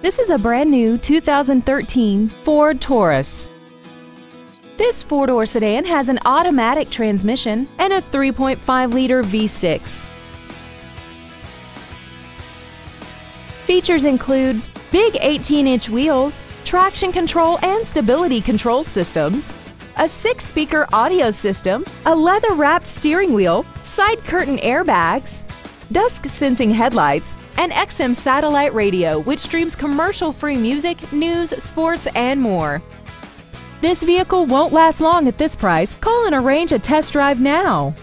This is a brand new 2013 Ford Taurus. This four-door sedan has an automatic transmission and a 3.5-liter V6. Features include big 18-inch wheels, traction control and stability control systems, a six-speaker audio system, a leather-wrapped steering wheel, side curtain airbags, dusk-sensing headlights, and XM satellite radio which streams commercial-free music, news, sports, and more. This vehicle won't last long at this price. Call and arrange a test drive now.